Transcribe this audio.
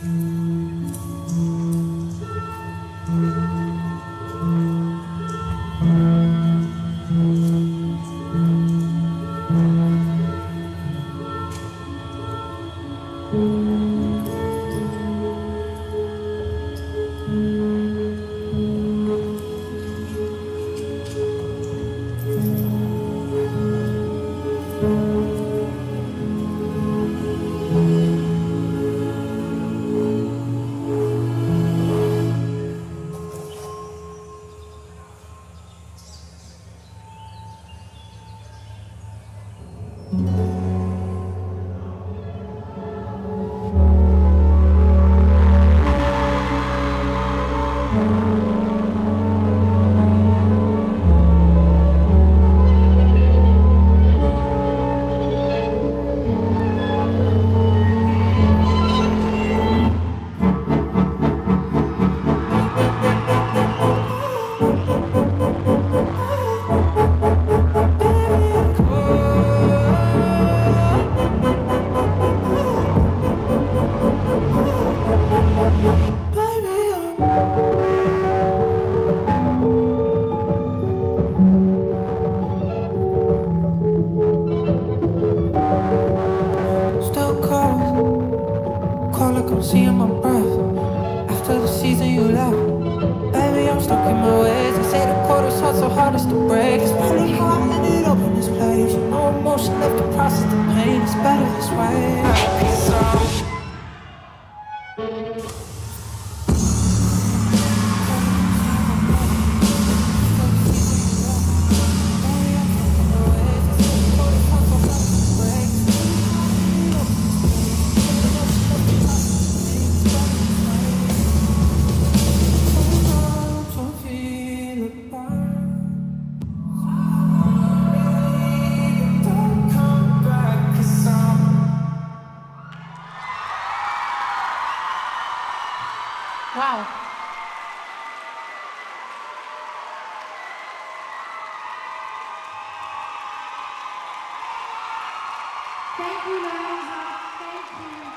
thank mm -hmm. you thank you I'm seeing my breath. After the season you left. Baby, I'm stuck in my ways. They say the quarter's hot, so hard it's to break. It's funny how it opens up in this place. No emotion left to process the pain. It's better this way. Wow. Thank you, Liza. Thank you.